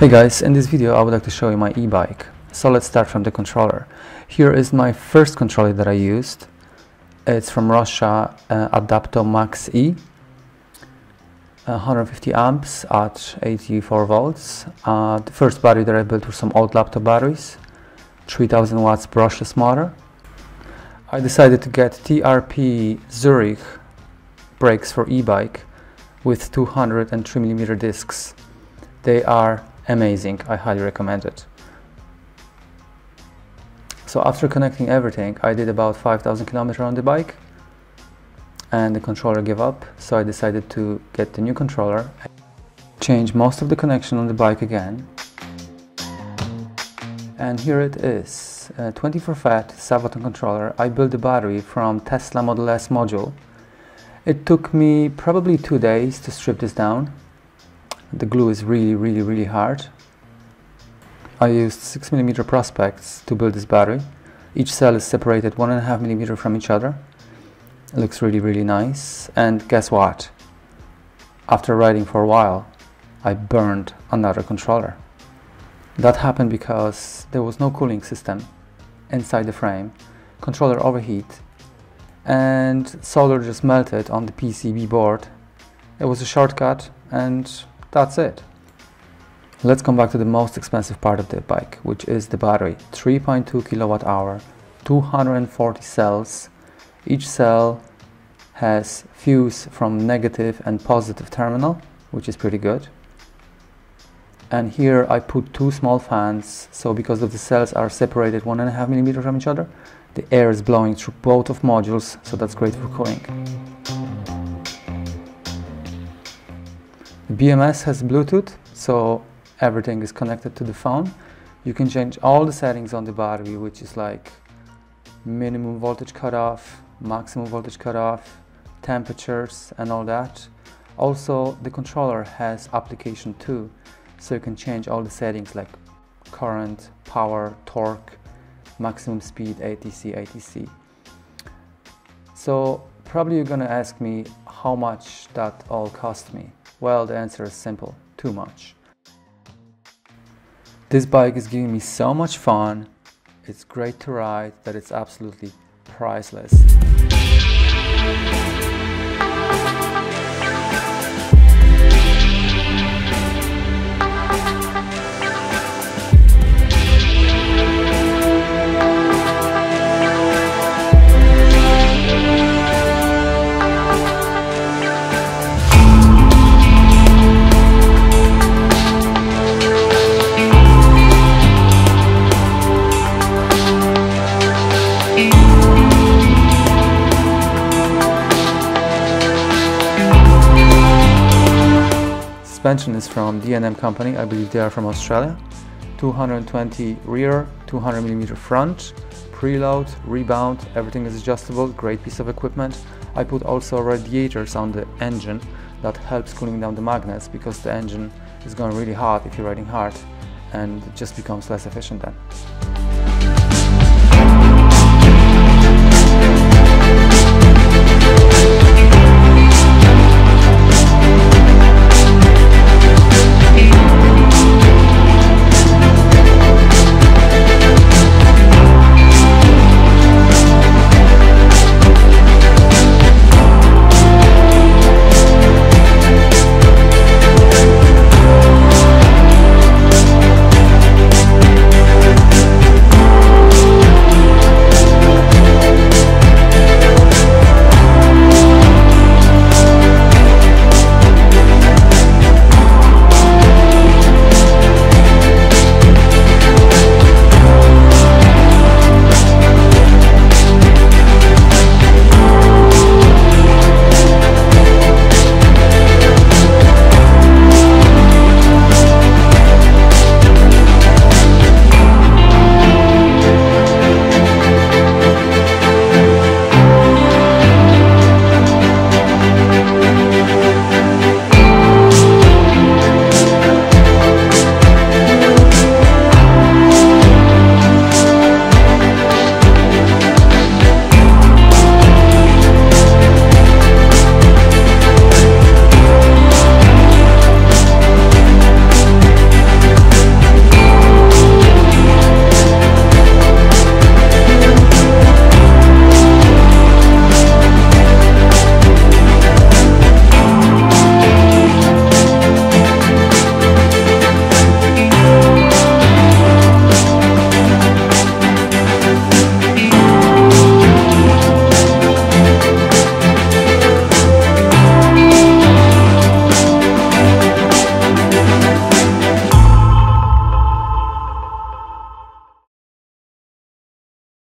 Hey guys, in this video I would like to show you my e-bike. So let's start from the controller. Here is my first controller that I used. It's from Russia, uh, Adaptto Max E. 150 amps at 84 volts. Uh, the first battery that I built were some old laptop batteries. 3000 watts brushless motor. I decided to get TRP Zurich brakes for e-bike with 203 millimeter discs. They are amazing. I highly recommend it. So after connecting everything, I did about 5,000 kilometers on the bike and the controller gave up. So I decided to get the new controller, change most of the connection on the bike again. And here it is, a 24 fat Sabvoton controller. I built the battery from Tesla Model S module. It took me probably two days to strip this down the glue is really, really, really hard. I used 6mm prospects to build this battery. Each cell is separated 1.5mm from each other. It looks really, really nice. And guess what? After riding for a while, I burned another controller. That happened because there was no cooling system inside the frame. Controller overheat and solder just melted on the PCB board. It was a shortcut and that's it. Let's come back to the most expensive part of the bike, which is the battery. 3.2 kilowatt hour, 240 cells. Each cell has fuse from negative and positive terminal, which is pretty good. And here I put two small fans, so because of the cells are separated one and a half millimeter from each other, the air is blowing through both of modules, so that's great for cooling. BMS has Bluetooth, so everything is connected to the phone. You can change all the settings on the battery, which is like minimum voltage cutoff, maximum voltage cutoff, temperatures and all that. Also, the controller has application too, so you can change all the settings like current, power, torque, maximum speed, ATC, ATC. So probably you're gonna ask me how much that all cost me. Well, the answer is simple, too much. This bike is giving me so much fun, it's great to ride that it's absolutely priceless. Suspension is from DNM company, I believe they are from Australia. 220 rear, 200 millimeter front, preload, rebound, everything is adjustable, great piece of equipment. I put also radiators on the engine that helps cooling down the magnets because the engine is going really hot if you're riding hard and it just becomes less efficient then.